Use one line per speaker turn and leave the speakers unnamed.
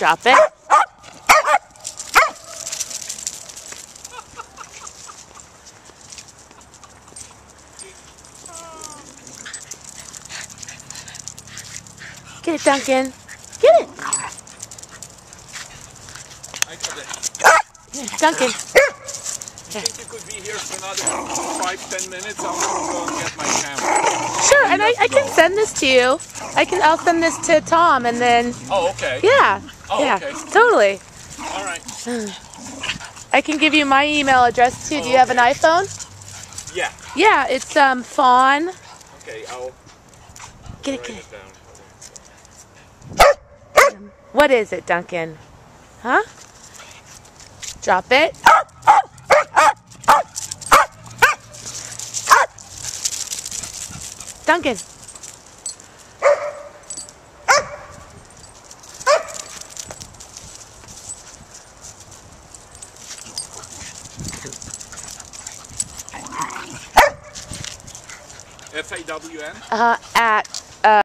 Drop it. Get it, Duncan. Get it.
I got it.
Duncan.
Think you could be here for another five, ten minutes. I'm gonna go and get my camera.
Sure, and I, I can send this to you. I can. I'll send this to Tom, and then
Oh, okay.
yeah,
Oh,
yeah,
okay.
totally.
All right.
I can give you my email address too. Do you have an iPhone?
Yeah.
Yeah, it's um Fawn.
Okay, I'll
Get it, get
it down.
it. What is it, Duncan? Huh? Drop it. Duncan.
F A W N.
Uh, at